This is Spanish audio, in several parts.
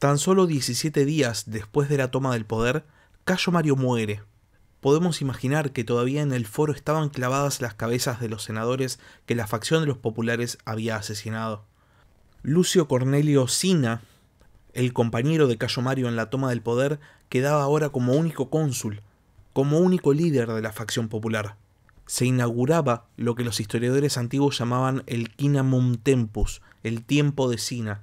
Tan solo 17 días después de la toma del poder, Cayo Mario muere. Podemos imaginar que todavía en el foro estaban clavadas las cabezas de los senadores que la facción de los populares había asesinado. Lucio Cornelio Sina, el compañero de Cayo Mario en la toma del poder, quedaba ahora como único cónsul, como único líder de la facción popular. Se inauguraba lo que los historiadores antiguos llamaban el Kinamum Tempus, el tiempo de Sina,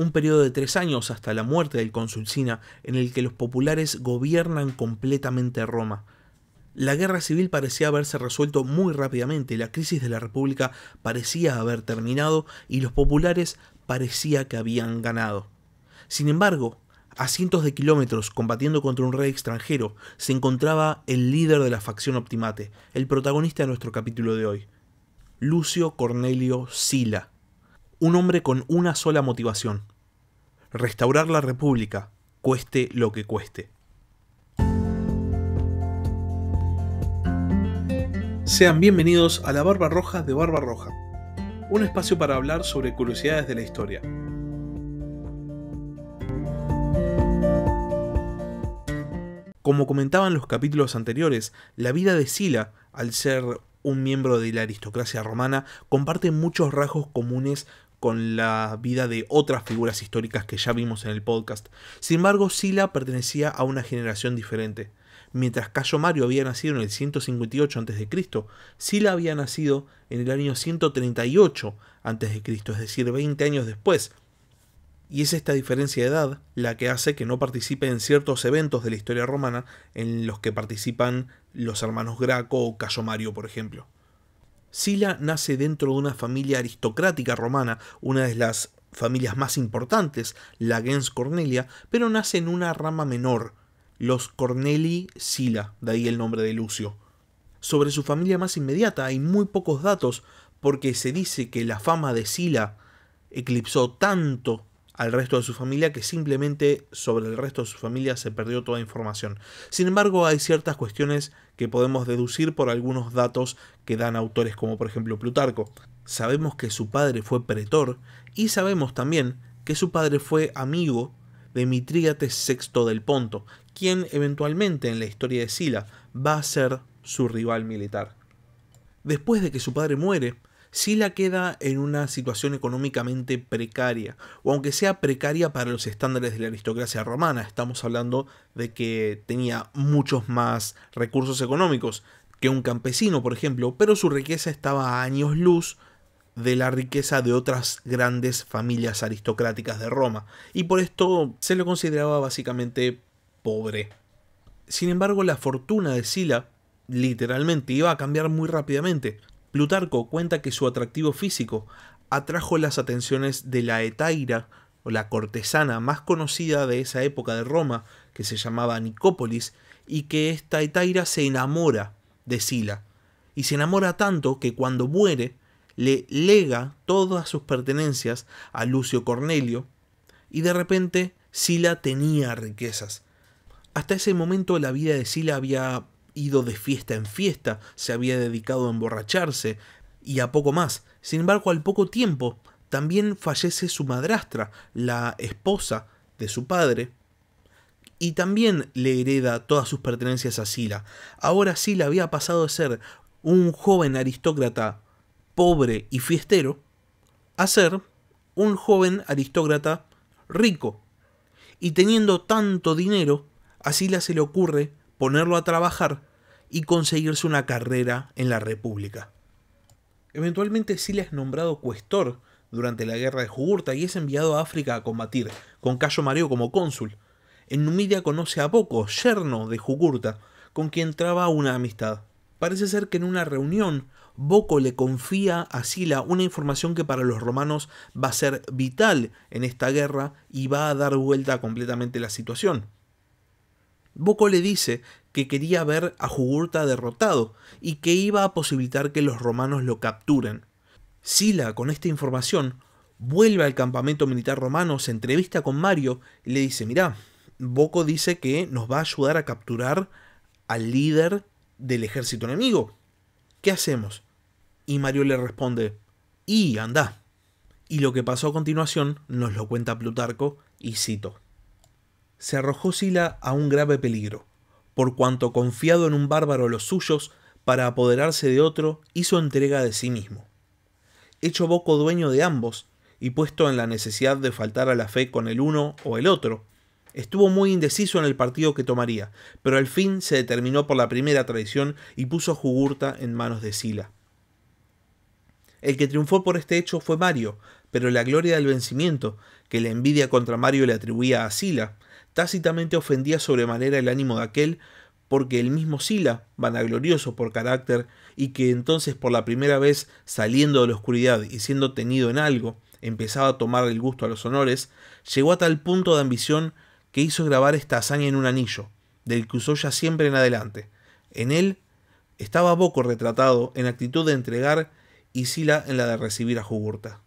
un periodo de tres años hasta la muerte del cónsul Sina en el que los populares gobiernan completamente Roma. La guerra civil parecía haberse resuelto muy rápidamente, la crisis de la República parecía haber terminado y los populares parecía que habían ganado. Sin embargo, a cientos de kilómetros combatiendo contra un rey extranjero se encontraba el líder de la facción Optimate, el protagonista de nuestro capítulo de hoy, Lucio Cornelio Sila, un hombre con una sola motivación, restaurar la República, cueste lo que cueste. Sean bienvenidos a la Barba Roja de Barba Roja, un espacio para hablar sobre curiosidades de la historia. Como comentaban los capítulos anteriores, la vida de Sila, al ser un miembro de la aristocracia romana, comparte muchos rasgos comunes con la vida de otras figuras históricas que ya vimos en el podcast. Sin embargo, Sila pertenecía a una generación diferente. Mientras Cayo Mario había nacido en el 158 a.C., Sila había nacido en el año 138 a.C., es decir, 20 años después. Y es esta diferencia de edad la que hace que no participe en ciertos eventos de la historia romana en los que participan los hermanos Graco o Cayo Mario, por ejemplo. Sila nace dentro de una familia aristocrática romana, una de las familias más importantes, la gens Cornelia, pero nace en una rama menor, los Corneli Sila, de ahí el nombre de Lucio. Sobre su familia más inmediata hay muy pocos datos porque se dice que la fama de Sila eclipsó tanto al resto de su familia que simplemente sobre el resto de su familia se perdió toda información. Sin embargo, hay ciertas cuestiones que podemos deducir por algunos datos que dan autores como por ejemplo Plutarco. Sabemos que su padre fue pretor y sabemos también que su padre fue amigo de Mitrídates VI del Ponto, quien eventualmente en la historia de Sila va a ser su rival militar. Después de que su padre muere, Sila queda en una situación económicamente precaria, o aunque sea precaria para los estándares de la aristocracia romana, estamos hablando de que tenía muchos más recursos económicos que un campesino, por ejemplo, pero su riqueza estaba a años luz de la riqueza de otras grandes familias aristocráticas de Roma, y por esto se lo consideraba básicamente pobre. Sin embargo, la fortuna de Sila literalmente iba a cambiar muy rápidamente. Plutarco cuenta que su atractivo físico atrajo las atenciones de la etaira o la cortesana más conocida de esa época de Roma, que se llamaba Nicópolis, y que esta etaira se enamora de Sila. Y se enamora tanto que cuando muere le lega todas sus pertenencias a Lucio Cornelio, y de repente Sila tenía riquezas. Hasta ese momento la vida de Sila había ido de fiesta en fiesta, se había dedicado a emborracharse y a poco más. Sin embargo, al poco tiempo también fallece su madrastra, la esposa de su padre, y también le hereda todas sus pertenencias a Sila. Ahora Sila había pasado de ser un joven aristócrata pobre y fiestero a ser un joven aristócrata rico. Y teniendo tanto dinero, a Sila se le ocurre ponerlo a trabajar y conseguirse una carrera en la República. Eventualmente Sila es nombrado cuestor durante la guerra de Jugurta y es enviado a África a combatir, con Cayo Mario como cónsul. En Numidia conoce a Boco, yerno de Jugurta, con quien traba una amistad. Parece ser que en una reunión Boco le confía a Sila una información que para los romanos va a ser vital en esta guerra y va a dar vuelta completamente la situación. Boco le dice que quería ver a Jugurta derrotado y que iba a posibilitar que los romanos lo capturen. Sila, con esta información, vuelve al campamento militar romano, se entrevista con Mario y le dice, mirá, Boco dice que nos va a ayudar a capturar al líder del ejército enemigo. ¿Qué hacemos? Y Mario le responde, y anda. Y lo que pasó a continuación nos lo cuenta Plutarco y cito. Se arrojó Sila a un grave peligro, por cuanto confiado en un bárbaro los suyos, para apoderarse de otro, hizo entrega de sí mismo. Hecho Boco dueño de ambos, y puesto en la necesidad de faltar a la fe con el uno o el otro, estuvo muy indeciso en el partido que tomaría, pero al fin se determinó por la primera traición y puso Jugurta en manos de Sila. El que triunfó por este hecho fue Mario, pero la gloria del vencimiento, que la envidia contra Mario le atribuía a Sila, tácitamente ofendía sobremanera el ánimo de aquel, porque el mismo Sila, vanaglorioso por carácter, y que entonces por la primera vez saliendo de la oscuridad y siendo tenido en algo, empezaba a tomar el gusto a los honores, llegó a tal punto de ambición que hizo grabar esta hazaña en un anillo, del que usó ya siempre en adelante. En él estaba Boco retratado en actitud de entregar y Sila en la de recibir a Jugurta.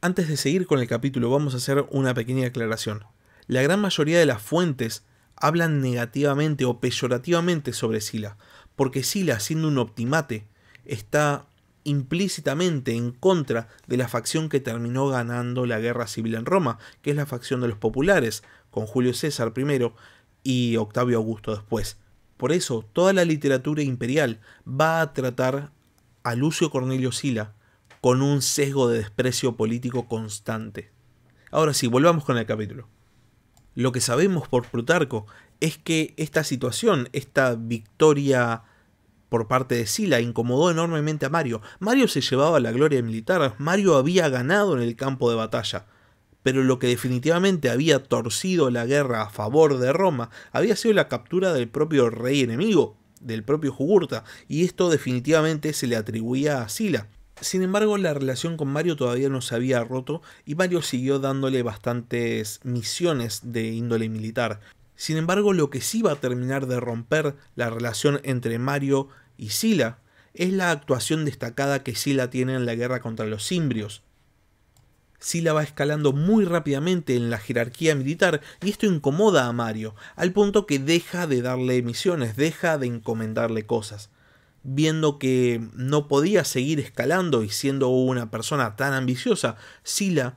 Antes de seguir con el capítulo vamos a hacer una pequeña aclaración. La gran mayoría de las fuentes hablan negativamente o peyorativamente sobre Sila, porque Sila, siendo un optimate, está implícitamente en contra de la facción que terminó ganando la guerra civil en Roma, que es la facción de los populares, con Julio César primero y Octavio Augusto después. Por eso, toda la literatura imperial va a tratar a Lucio Cornelio Sila con un sesgo de desprecio político constante. Ahora sí, volvamos con el capítulo. Lo que sabemos por Plutarco es que esta situación, esta victoria por parte de Sila incomodó enormemente a Mario. Mario se llevaba la gloria militar, Mario había ganado en el campo de batalla, pero lo que definitivamente había torcido la guerra a favor de Roma había sido la captura del propio rey enemigo, del propio Jugurta, y esto definitivamente se le atribuía a Sila. Sin embargo, la relación con Mario todavía no se había roto y Mario siguió dándole bastantes misiones de índole militar. Sin embargo, lo que sí va a terminar de romper la relación entre Mario y Sila es la actuación destacada que Sila tiene en la guerra contra los cimbrios. Sila va escalando muy rápidamente en la jerarquía militar y esto incomoda a Mario, al punto que deja de darle misiones, deja de encomendarle cosas viendo que no podía seguir escalando y siendo una persona tan ambiciosa, Sila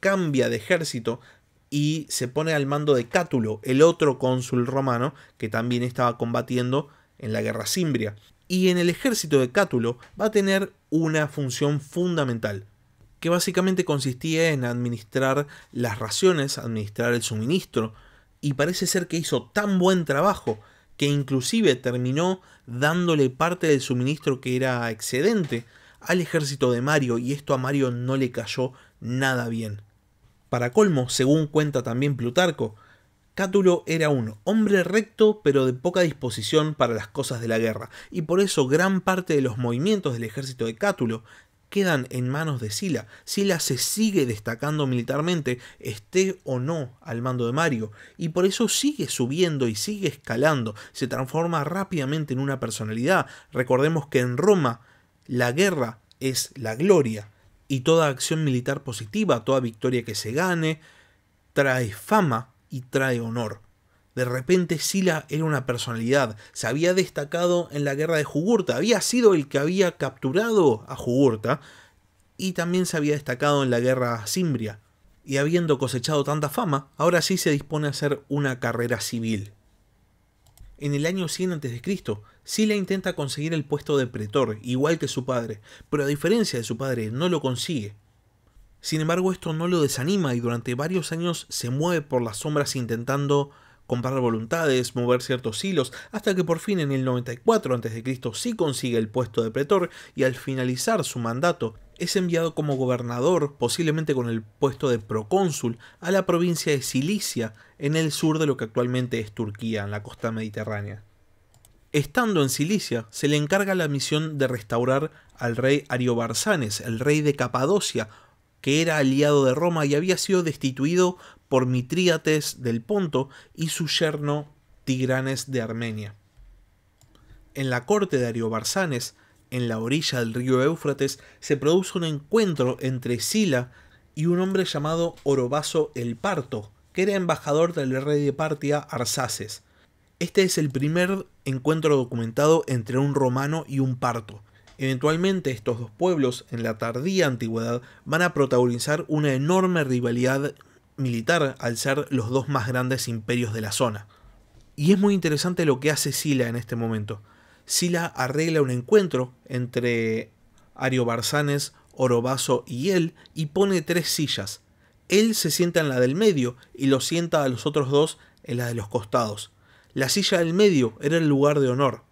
cambia de ejército y se pone al mando de Cátulo, el otro cónsul romano que también estaba combatiendo en la guerra cimbria. Y en el ejército de Cátulo va a tener una función fundamental, que básicamente consistía en administrar las raciones, administrar el suministro, y parece ser que hizo tan buen trabajo que inclusive terminó dándole parte del suministro que era excedente al ejército de Mario y esto a Mario no le cayó nada bien. Para colmo, según cuenta también Plutarco, Cátulo era un hombre recto pero de poca disposición para las cosas de la guerra, y por eso gran parte de los movimientos del ejército de Cátulo quedan en manos de Sila. Sila se sigue destacando militarmente, esté o no al mando de Mario, y por eso sigue subiendo y sigue escalando, se transforma rápidamente en una personalidad. Recordemos que en Roma la guerra es la gloria, y toda acción militar positiva, toda victoria que se gane, trae fama y trae honor. De repente Sila era una personalidad, se había destacado en la guerra de Jugurta, había sido el que había capturado a Jugurta y también se había destacado en la guerra Cimbria. Y habiendo cosechado tanta fama, ahora sí se dispone a hacer una carrera civil. En el año 100 a.C., Sila intenta conseguir el puesto de pretor, igual que su padre, pero a diferencia de su padre no lo consigue. Sin embargo, esto no lo desanima y durante varios años se mueve por las sombras intentando comprar voluntades, mover ciertos hilos, hasta que por fin en el 94 a.C. sí consigue el puesto de pretor y al finalizar su mandato es enviado como gobernador, posiblemente con el puesto de procónsul, a la provincia de Cilicia, en el sur de lo que actualmente es Turquía, en la costa mediterránea. Estando en Cilicia, se le encarga la misión de restaurar al rey Ariobarzanes, el rey de Capadocia, que era aliado de Roma y había sido destituido por Mitríates del Ponto y su yerno Tigranes de Armenia. En la corte de Ariobarzanes, en la orilla del río Éufrates, se produce un encuentro entre Sila y un hombre llamado Orobaso el Parto, que era embajador del rey de Partia Arsaces. Este es el primer encuentro documentado entre un romano y un parto, Eventualmente estos dos pueblos, en la tardía antigüedad, van a protagonizar una enorme rivalidad militar al ser los dos más grandes imperios de la zona. Y es muy interesante lo que hace Sila en este momento. Sila arregla un encuentro entre Ariobarzanes, Orobaso y él y pone tres sillas. Él se sienta en la del medio y lo sienta a los otros dos en la de los costados. La silla del medio era el lugar de honor.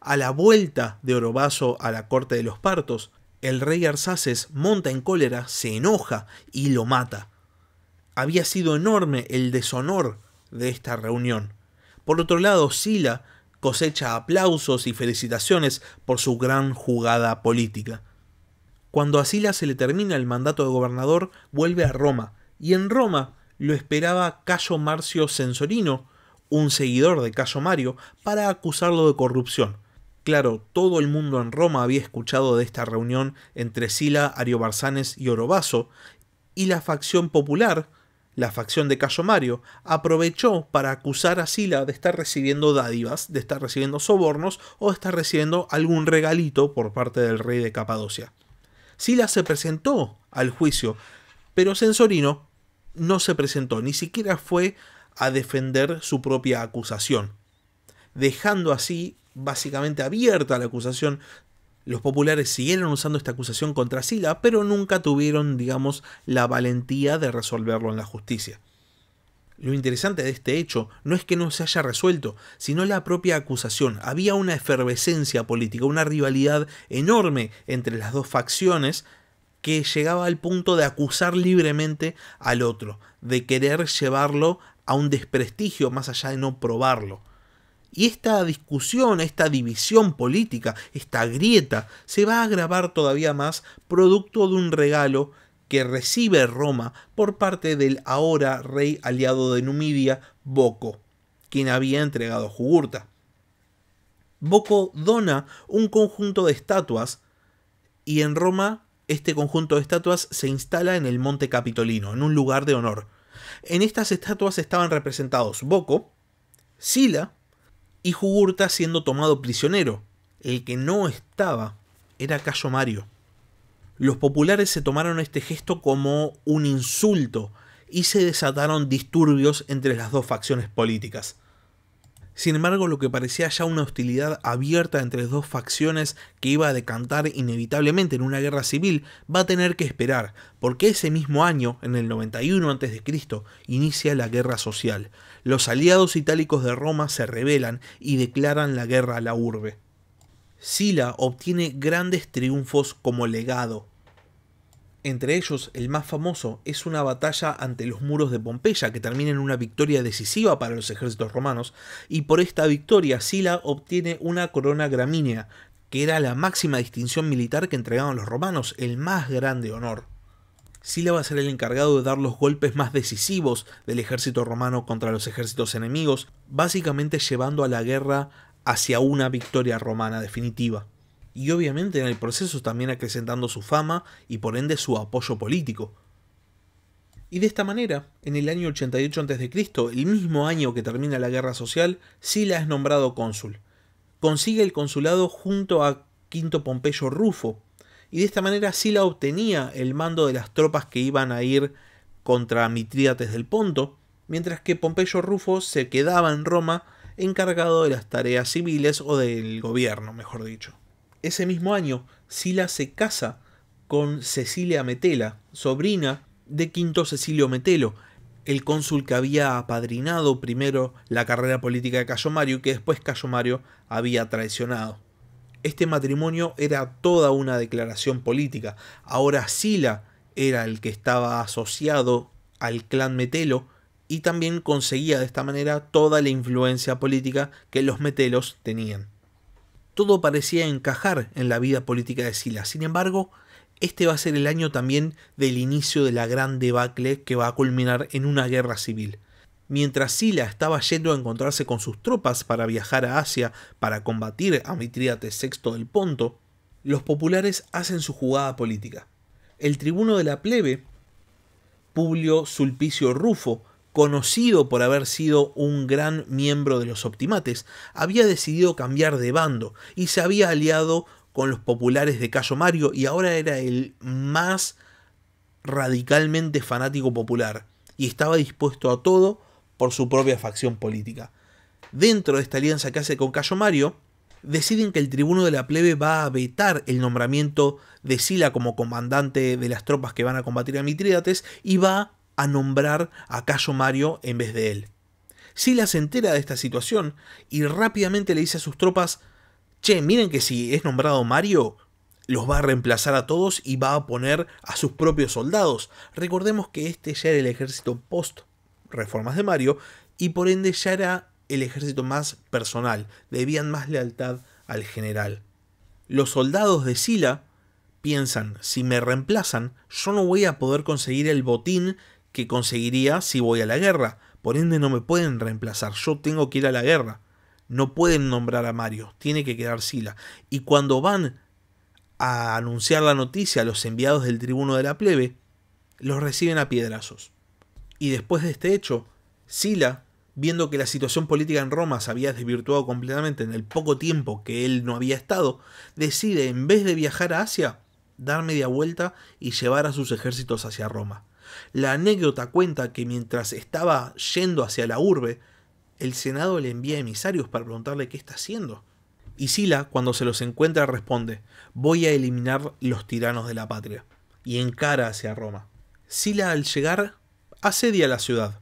A la vuelta de Orobaso a la corte de los partos, el rey Arsaces monta en cólera, se enoja y lo mata. Había sido enorme el deshonor de esta reunión. Por otro lado, Sila cosecha aplausos y felicitaciones por su gran jugada política. Cuando a Sila se le termina el mandato de gobernador, vuelve a Roma, y en Roma lo esperaba Cayo Marcio Censorino, un seguidor de Cayo Mario, para acusarlo de corrupción. Claro, todo el mundo en Roma había escuchado de esta reunión entre Sila, Ariobarzanes y Orobaso, y la facción popular, la facción de Cayo Mario, aprovechó para acusar a Sila de estar recibiendo dádivas, de estar recibiendo sobornos o de estar recibiendo algún regalito por parte del rey de Capadocia. Sila se presentó al juicio, pero Censorino no se presentó, ni siquiera fue a defender su propia acusación, dejando así básicamente abierta la acusación los populares siguieron usando esta acusación contra Sila, pero nunca tuvieron, digamos, la valentía de resolverlo en la justicia. Lo interesante de este hecho no es que no se haya resuelto, sino la propia acusación. Había una efervescencia política, una rivalidad enorme entre las dos facciones que llegaba al punto de acusar libremente al otro, de querer llevarlo a un desprestigio más allá de no probarlo. Y esta discusión, esta división política, esta grieta, se va a agravar todavía más producto de un regalo que recibe Roma por parte del ahora rey aliado de Numidia, Boco, quien había entregado Jugurta. Boco dona un conjunto de estatuas y en Roma este conjunto de estatuas se instala en el Monte Capitolino, en un lugar de honor. En estas estatuas estaban representados Boco, Sila, y Jugurta siendo tomado prisionero. El que no estaba era Cayo Mario. Los populares se tomaron este gesto como un insulto y se desataron disturbios entre las dos facciones políticas. Sin embargo, lo que parecía ya una hostilidad abierta entre las dos facciones que iba a decantar inevitablemente en una guerra civil va a tener que esperar, porque ese mismo año, en el 91 a.C., inicia la guerra social. Los aliados itálicos de Roma se rebelan y declaran la guerra a la urbe. Sila obtiene grandes triunfos como legado, entre ellos, el más famoso es una batalla ante los muros de Pompeya que termina en una victoria decisiva para los ejércitos romanos, y por esta victoria Sila obtiene una corona gramínea, que era la máxima distinción militar que entregaban los romanos, el más grande honor. Sila va a ser el encargado de dar los golpes más decisivos del ejército romano contra los ejércitos enemigos, básicamente llevando a la guerra hacia una victoria romana definitiva y obviamente en el proceso también acrecentando su fama y por ende su apoyo político. Y de esta manera, en el año 88 a.C., el mismo año que termina la guerra social, Sila es nombrado cónsul. Consigue el consulado junto a Quinto Pompeyo Rufo, y de esta manera Sila obtenía el mando de las tropas que iban a ir contra Mitrídates del Ponto, mientras que Pompeyo Rufo se quedaba en Roma encargado de las tareas civiles o del gobierno, mejor dicho. Ese mismo año, Sila se casa con Cecilia Metela, sobrina de Quinto Cecilio Metelo, el cónsul que había apadrinado primero la carrera política de Cayo Mario y que después Cayo Mario había traicionado. Este matrimonio era toda una declaración política. Ahora Sila era el que estaba asociado al clan Metelo y también conseguía de esta manera toda la influencia política que los Metelos tenían. Todo parecía encajar en la vida política de Sila. Sin embargo, este va a ser el año también del inicio de la gran debacle que va a culminar en una guerra civil. Mientras Sila estaba yendo a encontrarse con sus tropas para viajar a Asia para combatir a Mitrídates VI del Ponto, los populares hacen su jugada política. El tribuno de la plebe, Publio Sulpicio Rufo, conocido por haber sido un gran miembro de los optimates, había decidido cambiar de bando y se había aliado con los populares de Cayo Mario y ahora era el más radicalmente fanático popular. y estaba dispuesto a todo por su propia facción política. Dentro de esta alianza que hace con Cayo Mario, deciden que el tribuno de la plebe va a vetar el nombramiento de Sila como comandante de las tropas que van a combatir a Mitrídates y va a nombrar a Cayo Mario en vez de él. Sila se entera de esta situación y rápidamente le dice a sus tropas, che, miren que si es nombrado Mario, los va a reemplazar a todos y va a poner a sus propios soldados. Recordemos que este ya era el ejército post reformas de Mario y por ende ya era el ejército más personal, debían más lealtad al general. Los soldados de Sila piensan, si me reemplazan, yo no voy a poder conseguir el botín que conseguiría si voy a la guerra, por ende no me pueden reemplazar, yo tengo que ir a la guerra. No pueden nombrar a Mario, tiene que quedar Sila. Y cuando van a anunciar la noticia a los enviados del tribuno de la plebe, los reciben a piedrazos. Y después de este hecho, Sila, viendo que la situación política en Roma se había desvirtuado completamente en el poco tiempo que él no había estado, decide, en vez de viajar a Asia, dar media vuelta y llevar a sus ejércitos hacia Roma. La anécdota cuenta que mientras estaba yendo hacia la urbe, el Senado le envía emisarios para preguntarle qué está haciendo. Y Sila, cuando se los encuentra, responde, voy a eliminar los tiranos de la patria, y encara hacia Roma. Sila al llegar asedia la ciudad,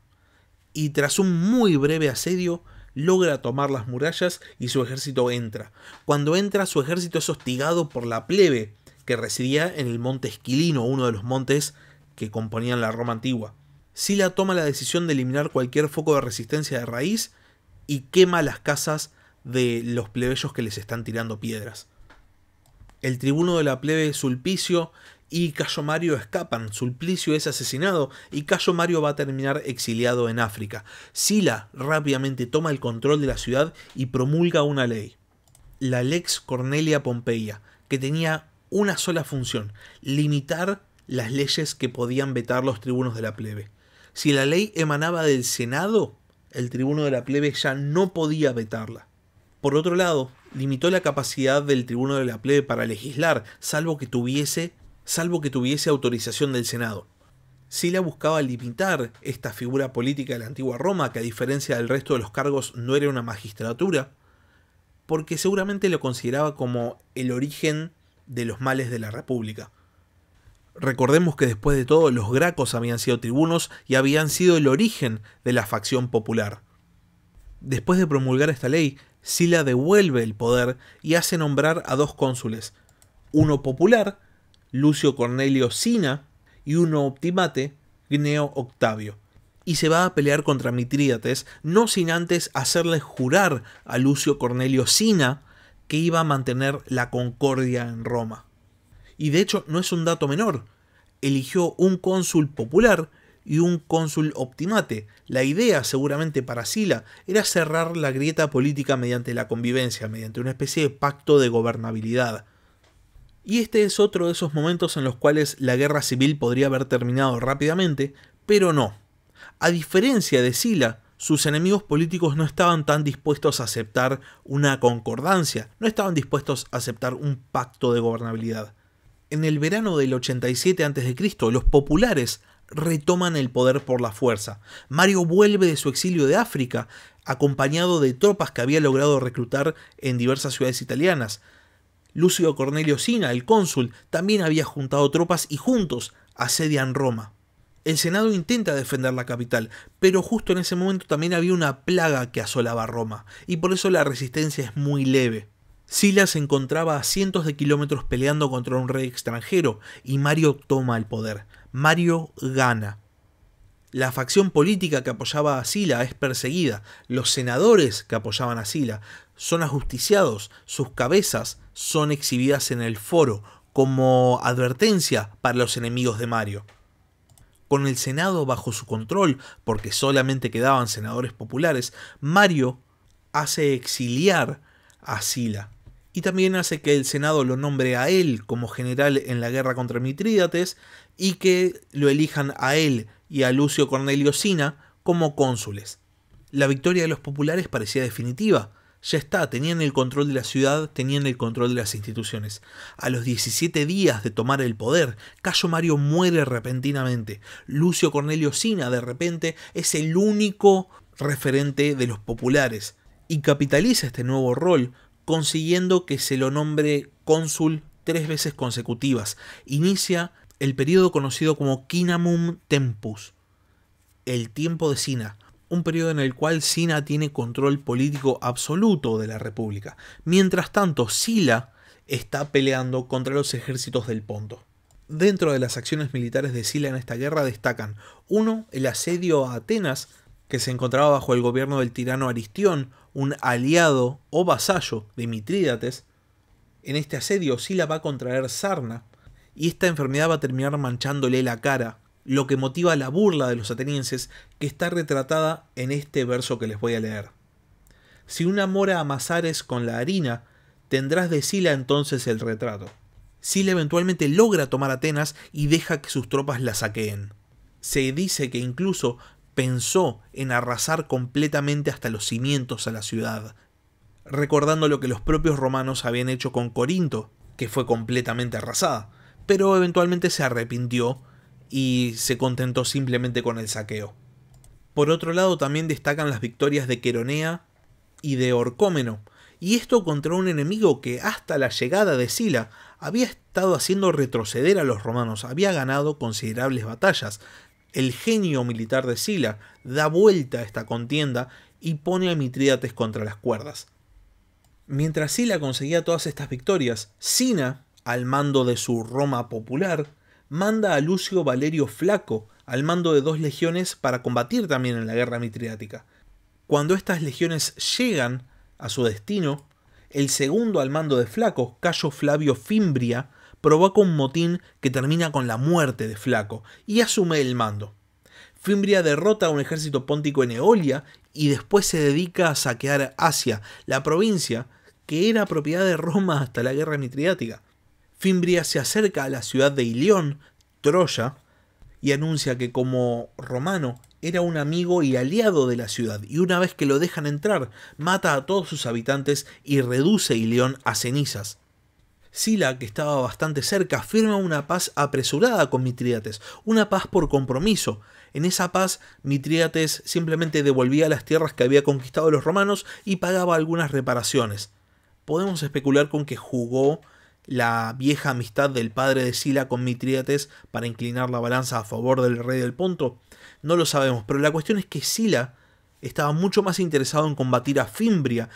y tras un muy breve asedio logra tomar las murallas y su ejército entra. Cuando entra su ejército es hostigado por la plebe, que residía en el monte Esquilino, uno de los montes que componían la Roma antigua. Sila toma la decisión de eliminar cualquier foco de resistencia de raíz y quema las casas de los plebeyos que les están tirando piedras. El tribuno de la plebe Sulpicio y Cayo Mario escapan. Sulpicio es asesinado y Cayo Mario va a terminar exiliado en África. Sila rápidamente toma el control de la ciudad y promulga una ley. La Lex Cornelia Pompeia, que tenía una sola función, limitar las leyes que podían vetar los tribunos de la plebe. Si la ley emanaba del Senado, el tribuno de la plebe ya no podía vetarla. Por otro lado, limitó la capacidad del tribuno de la plebe para legislar, salvo que tuviese, salvo que tuviese autorización del Senado. Sila buscaba limitar esta figura política de la antigua Roma, que a diferencia del resto de los cargos no era una magistratura, porque seguramente lo consideraba como el origen de los males de la República. Recordemos que después de todo los gracos habían sido tribunos y habían sido el origen de la facción popular. Después de promulgar esta ley, Sila devuelve el poder y hace nombrar a dos cónsules, uno popular, Lucio Cornelio Sina, y uno optimate, Gneo Octavio, y se va a pelear contra Mitrídates, no sin antes hacerle jurar a Lucio Cornelio Sina que iba a mantener la concordia en Roma. Y de hecho no es un dato menor, eligió un cónsul popular y un cónsul optimate. La idea, seguramente para Sila, era cerrar la grieta política mediante la convivencia, mediante una especie de pacto de gobernabilidad. Y este es otro de esos momentos en los cuales la guerra civil podría haber terminado rápidamente, pero no. A diferencia de Sila, sus enemigos políticos no estaban tan dispuestos a aceptar una concordancia, no estaban dispuestos a aceptar un pacto de gobernabilidad. En el verano del 87 a.C., los populares retoman el poder por la fuerza. Mario vuelve de su exilio de África, acompañado de tropas que había logrado reclutar en diversas ciudades italianas. Lucio Cornelio Sina, el cónsul, también había juntado tropas y juntos asedian Roma. El Senado intenta defender la capital, pero justo en ese momento también había una plaga que asolaba Roma, y por eso la resistencia es muy leve. Sila se encontraba a cientos de kilómetros peleando contra un rey extranjero, y Mario toma el poder. Mario gana. La facción política que apoyaba a Sila es perseguida. Los senadores que apoyaban a Sila son ajusticiados. Sus cabezas son exhibidas en el foro como advertencia para los enemigos de Mario. Con el Senado bajo su control, porque solamente quedaban senadores populares, Mario hace exiliar a Sila y también hace que el Senado lo nombre a él como general en la guerra contra Mitrídates y que lo elijan a él y a Lucio Cornelio Sina como cónsules. La victoria de los populares parecía definitiva. Ya está, tenían el control de la ciudad, tenían el control de las instituciones. A los 17 días de tomar el poder, Cayo Mario muere repentinamente. Lucio Cornelio Sina, de repente, es el único referente de los populares y capitaliza este nuevo rol, consiguiendo que se lo nombre cónsul tres veces consecutivas. Inicia el periodo conocido como Kinamum Tempus, el tiempo de Sina, un periodo en el cual Sina tiene control político absoluto de la República. Mientras tanto, Sila está peleando contra los ejércitos del Ponto. Dentro de las acciones militares de Sila en esta guerra destacan uno, el asedio a Atenas, que se encontraba bajo el gobierno del tirano Aristión, un aliado o vasallo de Mitrídates. En este asedio Sila va a contraer sarna, y esta enfermedad va a terminar manchándole la cara lo que motiva la burla de los atenienses que está retratada en este verso que les voy a leer. Si una mora amasares con la harina, tendrás de Sila entonces el retrato. Sila eventualmente logra tomar Atenas y deja que sus tropas la saqueen. Se dice que incluso pensó en arrasar completamente hasta los cimientos a la ciudad, recordando lo que los propios romanos habían hecho con Corinto, que fue completamente arrasada, pero eventualmente se arrepintió y se contentó simplemente con el saqueo. Por otro lado también destacan las victorias de Queronea y de Orcómeno, y esto contra un enemigo que hasta la llegada de Sila había estado haciendo retroceder a los romanos, había ganado considerables batallas. El genio militar de Sila da vuelta a esta contienda y pone a Mitrídates contra las cuerdas. Mientras Sila conseguía todas estas victorias, Sina, al mando de su Roma popular, manda a Lucio Valerio Flaco al mando de dos legiones para combatir también en la guerra mitriática. Cuando estas legiones llegan a su destino, el segundo al mando de Flaco, Cayo Flavio Fimbria, provoca un motín que termina con la muerte de Flaco y asume el mando. Fimbria derrota a un ejército póntico en Eolia y después se dedica a saquear Asia, la provincia que era propiedad de Roma hasta la guerra mitriática. Fimbria se acerca a la ciudad de Ilión, Troya, y anuncia que como romano era un amigo y aliado de la ciudad, y una vez que lo dejan entrar, mata a todos sus habitantes y reduce Ilión a cenizas. Sila, que estaba bastante cerca, firma una paz apresurada con Mitrídates, una paz por compromiso. En esa paz, Mitrídates simplemente devolvía las tierras que había conquistado los romanos y pagaba algunas reparaciones. Podemos especular con que jugó la vieja amistad del padre de Sila con Mitrídates para inclinar la balanza a favor del rey del Ponto? No lo sabemos, pero la cuestión es que Sila estaba mucho más interesado en combatir a Fimbria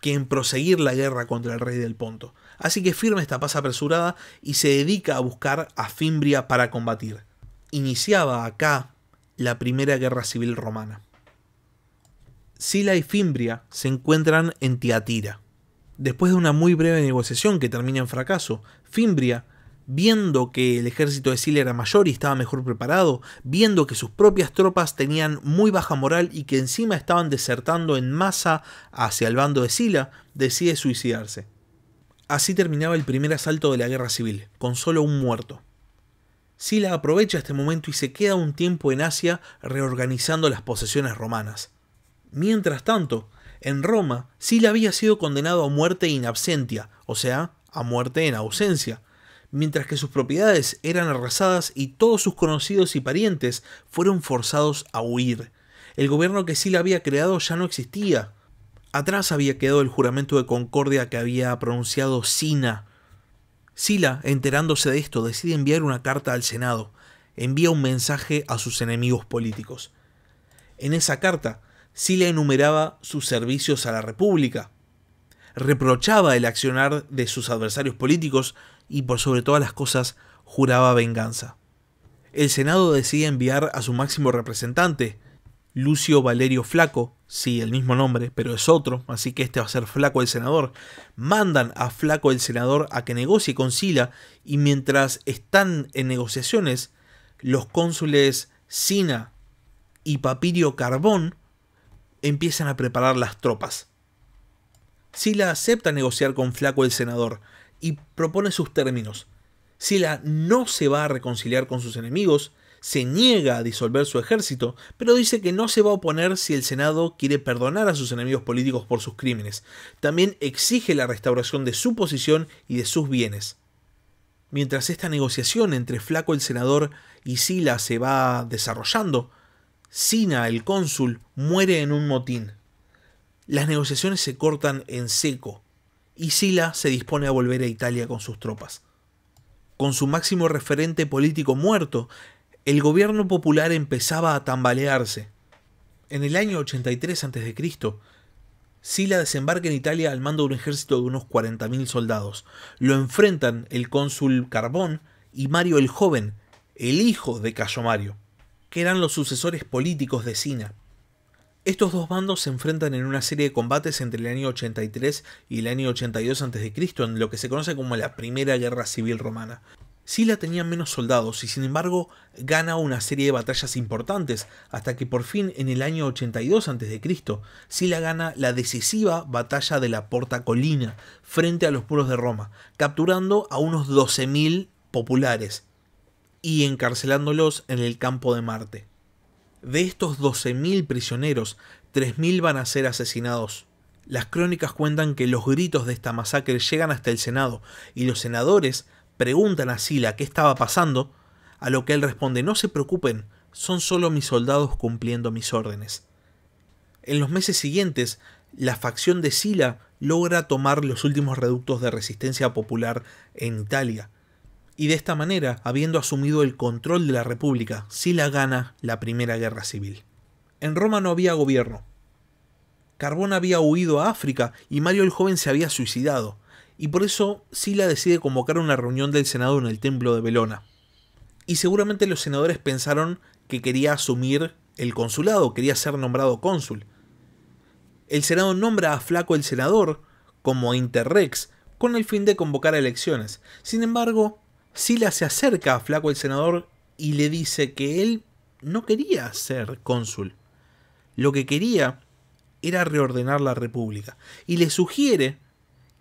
que en proseguir la guerra contra el rey del Ponto. Así que firma esta paz apresurada y se dedica a buscar a Fimbria para combatir. Iniciaba acá la primera guerra civil romana. Sila y Fimbria se encuentran en Tiatira. Después de una muy breve negociación que termina en fracaso, Fimbria, viendo que el ejército de Sila era mayor y estaba mejor preparado, viendo que sus propias tropas tenían muy baja moral y que encima estaban desertando en masa hacia el bando de Sila, decide suicidarse. Así terminaba el primer asalto de la guerra civil, con solo un muerto. Sila aprovecha este momento y se queda un tiempo en Asia reorganizando las posesiones romanas. Mientras tanto, en Roma, Sila había sido condenado a muerte in absentia, o sea, a muerte en ausencia, mientras que sus propiedades eran arrasadas y todos sus conocidos y parientes fueron forzados a huir. El gobierno que Sila había creado ya no existía. Atrás había quedado el juramento de concordia que había pronunciado Sina. Sila, enterándose de esto, decide enviar una carta al Senado. Envía un mensaje a sus enemigos políticos. En esa carta, Sila enumeraba sus servicios a la República, reprochaba el accionar de sus adversarios políticos y por sobre todas las cosas juraba venganza. El Senado decide enviar a su máximo representante, Lucio Valerio Flaco, sí, el mismo nombre, pero es otro, así que este va a ser Flaco el senador. Mandan a Flaco el senador a que negocie con Sila y mientras están en negociaciones, los cónsules Sina y Papirio Carbón empiezan a preparar las tropas. Sila acepta negociar con Flaco el senador y propone sus términos. Sila no se va a reconciliar con sus enemigos, se niega a disolver su ejército, pero dice que no se va a oponer si el Senado quiere perdonar a sus enemigos políticos por sus crímenes. También exige la restauración de su posición y de sus bienes. Mientras esta negociación entre Flaco el senador y Sila se va desarrollando, Sina el cónsul muere en un motín. Las negociaciones se cortan en seco y Sila se dispone a volver a Italia con sus tropas. Con su máximo referente político muerto, el gobierno popular empezaba a tambalearse. En el año 83 a.C., Sila desembarca en Italia al mando de un ejército de unos 40.000 soldados. Lo enfrentan el cónsul Carbón y Mario el Joven, el hijo de Cayo Mario, que eran los sucesores políticos de Sina. Estos dos bandos se enfrentan en una serie de combates entre el año 83 y el año 82 a.C., en lo que se conoce como la Primera Guerra Civil Romana. Sila tenía menos soldados y sin embargo gana una serie de batallas importantes hasta que por fin en el año 82 a.C. Sila gana la decisiva batalla de la Porta Colina frente a los muros de Roma, capturando a unos 12.000 populares y encarcelándolos en el campo de Marte. De estos 12.000 prisioneros, 3.000 van a ser asesinados. Las crónicas cuentan que los gritos de esta masacre llegan hasta el Senado y los senadores preguntan a Sila qué estaba pasando, a lo que él responde no se preocupen, son solo mis soldados cumpliendo mis órdenes. En los meses siguientes, la facción de Sila logra tomar los últimos reductos de resistencia popular en Italia, y de esta manera, habiendo asumido el control de la República, Sila gana la Primera Guerra Civil. En Roma no había gobierno. Carbón había huido a África y Mario el Joven se había suicidado, y por eso Sila decide convocar una reunión del Senado en el templo de Belona. Y seguramente los senadores pensaron que quería asumir el consulado, quería ser nombrado cónsul. El Senado nombra a Flaco el senador como interrex con el fin de convocar elecciones. Sin embargo, Sila se acerca a Flaco el senador y le dice que él no quería ser cónsul. Lo que quería era reordenar la república y le sugiere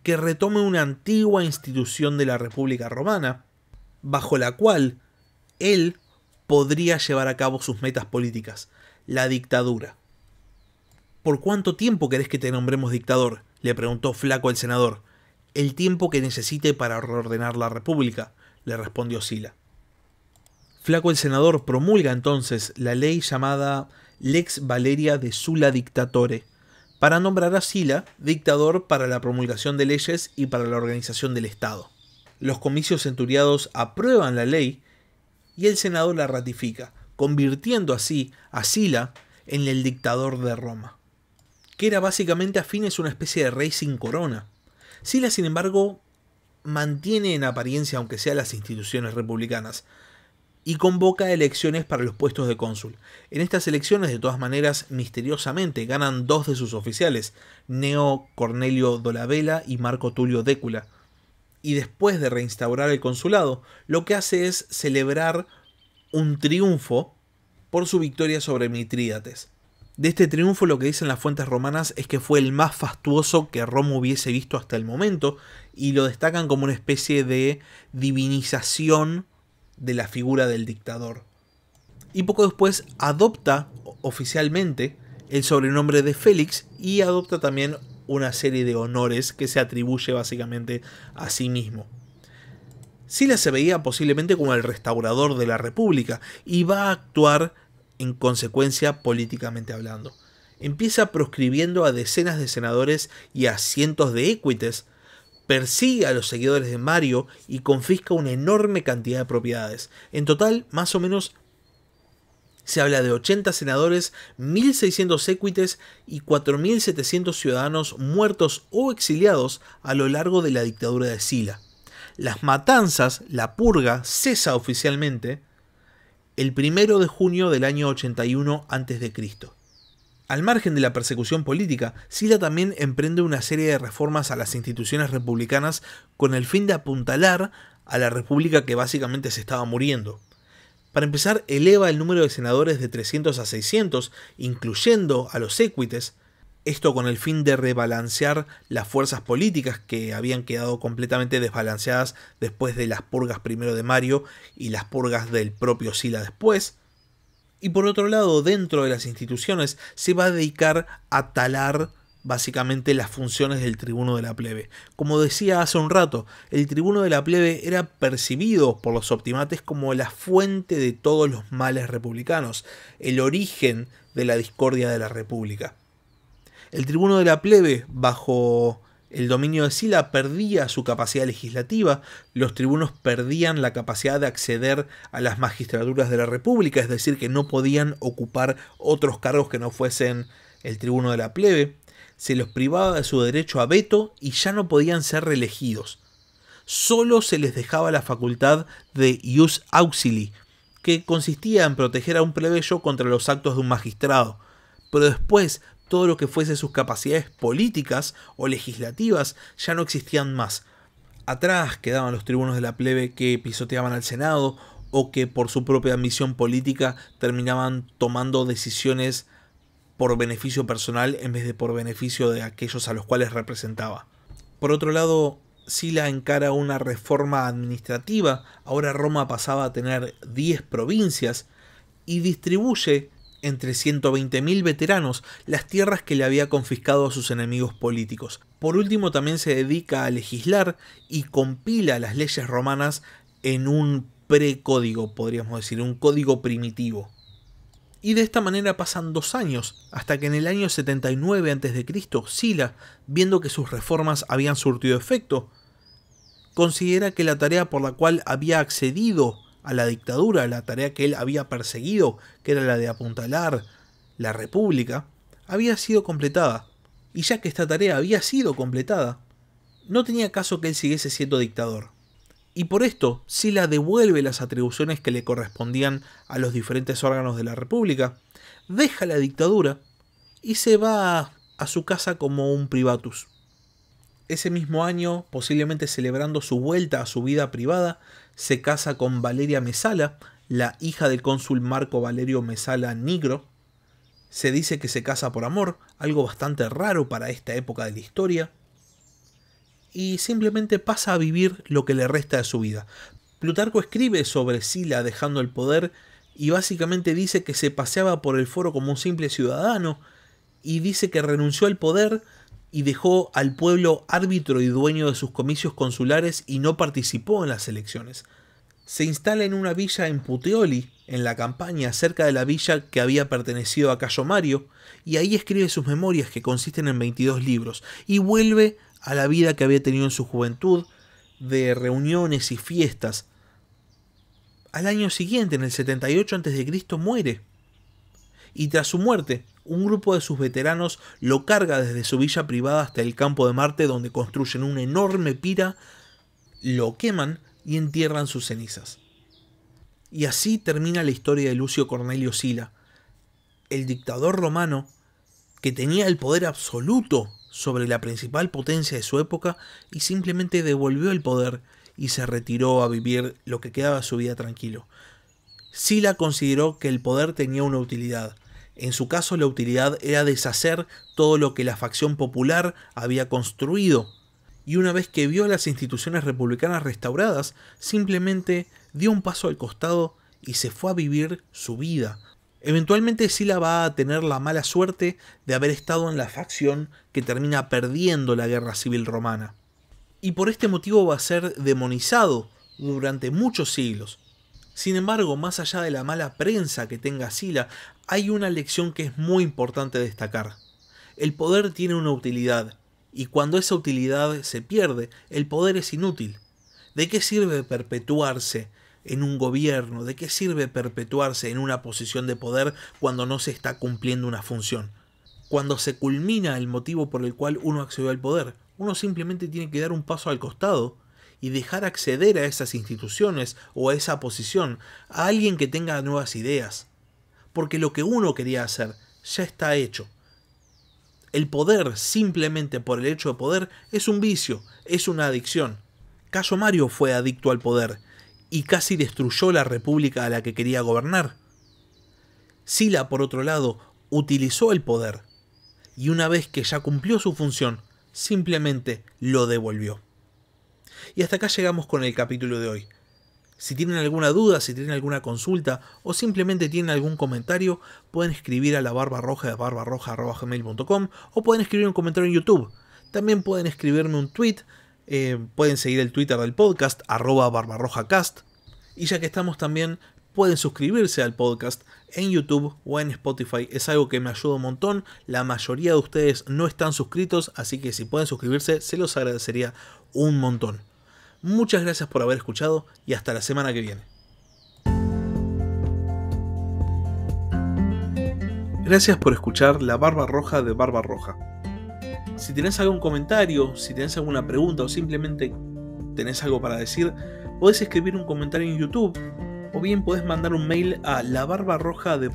que retome una antigua institución de la República Romana, bajo la cual él podría llevar a cabo sus metas políticas, la dictadura. ¿Por cuánto tiempo querés que te nombremos dictador? le preguntó Flaco el senador. El tiempo que necesite para reordenar la República, le respondió Sila. Flaco el senador promulga entonces la ley llamada Lex Valeria de Sula Dictatore, para nombrar a Sila dictador para la promulgación de leyes y para la organización del Estado. Los comicios centuriados aprueban la ley y el Senado la ratifica, convirtiendo así a Sila en el dictador de Roma, que era básicamente a fines una especie de rey sin corona. Sila, sin embargo, mantiene en apariencia, aunque sea las instituciones republicanas, y convoca elecciones para los puestos de cónsul. En estas elecciones, de todas maneras, misteriosamente ganan dos de sus oficiales, Neo Cornelio Dolabella y Marco Tulio Décula. Y después de reinstaurar el consulado, lo que hace es celebrar un triunfo por su victoria sobre Mitrídates. De este triunfo lo que dicen las fuentes romanas es que fue el más fastuoso que Roma hubiese visto hasta el momento y lo destacan como una especie de divinización de la figura del dictador. Y poco después adopta oficialmente el sobrenombre de Félix y adopta también una serie de honores que se atribuye básicamente a sí mismo. Sila se veía posiblemente como el restaurador de la República y va a actuar en consecuencia políticamente hablando. Empieza proscribiendo a decenas de senadores y a cientos de equites persigue a los seguidores de Mario y confisca una enorme cantidad de propiedades. En total, más o menos se habla de 80 senadores, 1.600 equites y 4.700 ciudadanos muertos o exiliados a lo largo de la dictadura de Sila. Las matanzas, la purga, cesa oficialmente el 1 de junio del año 81 a.C. Al margen de la persecución política, Sila también emprende una serie de reformas a las instituciones republicanas con el fin de apuntalar a la república que básicamente se estaba muriendo. Para empezar, eleva el número de senadores de 300 a 600, incluyendo a los equites, esto con el fin de rebalancear las fuerzas políticas que habían quedado completamente desbalanceadas después de las purgas primero de Mario y las purgas del propio Sila después. Y por otro lado, dentro de las instituciones se va a dedicar a talar básicamente las funciones del tribuno de la plebe. Como decía hace un rato, el tribuno de la plebe era percibido por los optimates como la fuente de todos los males republicanos, el origen de la discordia de la república. El tribuno de la plebe, bajo el dominio de Sila, perdía su capacidad legislativa, los tribunos perdían la capacidad de acceder a las magistraturas de la república, es decir, que no podían ocupar otros cargos que no fuesen el tribuno de la plebe, se los privaba de su derecho a veto y ya no podían ser reelegidos. Solo se les dejaba la facultad de ius auxili, que consistía en proteger a un plebeyo contra los actos de un magistrado, pero después todo lo que fuese sus capacidades políticas o legislativas ya no existían más. Atrás quedaban los tribunos de la plebe que pisoteaban al Senado o que por su propia ambición política terminaban tomando decisiones por beneficio personal en vez de por beneficio de aquellos a los cuales representaba. Por otro lado, Sila encara una reforma administrativa, ahora Roma pasaba a tener 10 provincias y distribuye entre 120.000 veteranos las tierras que le había confiscado a sus enemigos políticos. Por último, también se dedica a legislar y compila las leyes romanas en un precódigo, podríamos decir, un código primitivo. Y de esta manera pasan dos años, hasta que en el año 79 a.C., Sila, viendo que sus reformas habían surtido efecto, considera que la tarea por la cual había accedido a la dictadura, la tarea que él había perseguido, que era la de apuntalar la república, había sido completada. Y ya que esta tarea había sido completada, no tenía caso que él siguiese siendo dictador. Y por esto, Sila devuelve las atribuciones que le correspondían a los diferentes órganos de la república, deja la dictadura y se va a su casa como un privatus. Ese mismo año, posiblemente celebrando su vuelta a su vida privada, se casa con Valeria Mesala, la hija del cónsul Marco Valerio Mesala Nigro. Se dice que se casa por amor, algo bastante raro para esta época de la historia. Y simplemente pasa a vivir lo que le resta de su vida. Plutarco escribe sobre Sila dejando el poder y básicamente dice que se paseaba por el foro como un simple ciudadano y dice que renunció al poder y dejó al pueblo árbitro y dueño de sus comicios consulares y no participó en las elecciones. Se instala en una villa en Puteoli, en la campaña cerca de la villa que había pertenecido a Cayo Mario, y ahí escribe sus memorias que consisten en 22 libros, y vuelve a la vida que había tenido en su juventud, de reuniones y fiestas. Al año siguiente, en el 78 a.C., muere. Y tras su muerte, un grupo de sus veteranos lo carga desde su villa privada hasta el campo de Marte donde construyen una enorme pira, lo queman y entierran sus cenizas. Y así termina la historia de Lucio Cornelio Sila, el dictador romano que tenía el poder absoluto sobre la principal potencia de su época y simplemente devolvió el poder y se retiró a vivir lo que quedaba de su vida tranquilo. Sila consideró que el poder tenía una utilidad, en su caso, la utilidad era deshacer todo lo que la facción popular había construido. Y una vez que vio las instituciones republicanas restauradas, simplemente dio un paso al costado y se fue a vivir su vida. Eventualmente Sila va a tener la mala suerte de haber estado en la facción que termina perdiendo la guerra civil romana. Y por este motivo va a ser demonizado durante muchos siglos. Sin embargo, más allá de la mala prensa que tenga Sila, hay una lección que es muy importante destacar. El poder tiene una utilidad, y cuando esa utilidad se pierde, el poder es inútil. ¿De qué sirve perpetuarse en un gobierno? ¿De qué sirve perpetuarse en una posición de poder cuando no se está cumpliendo una función? Cuando se culmina el motivo por el cual uno accedió al poder, uno simplemente tiene que dar un paso al costado y dejar acceder a esas instituciones o a esa posición a alguien que tenga nuevas ideas. Porque lo que uno quería hacer ya está hecho. El poder, simplemente por el hecho de poder, es un vicio, es una adicción. Cayo Mario fue adicto al poder y casi destruyó la república a la que quería gobernar. Sila, por otro lado, utilizó el poder y una vez que ya cumplió su función, simplemente lo devolvió. Y hasta acá llegamos con el capítulo de hoy. Si tienen alguna duda, si tienen alguna consulta o simplemente tienen algún comentario, pueden escribir a la barba roja de barbarroja.gmail.com o pueden escribir un comentario en YouTube. También pueden escribirme un tweet, eh, pueden seguir el Twitter del podcast, arroba barbarrojacast. Y ya que estamos también, pueden suscribirse al podcast en YouTube o en Spotify. Es algo que me ayuda un montón. La mayoría de ustedes no están suscritos, así que si pueden suscribirse, se los agradecería un montón. Muchas gracias por haber escuchado y hasta la semana que viene. Gracias por escuchar La Barba Roja de Barba Roja. Si tenés algún comentario, si tenés alguna pregunta o simplemente tenés algo para decir, podés escribir un comentario en YouTube o bien podés mandar un mail a la barba roja de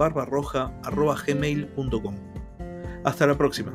Hasta la próxima.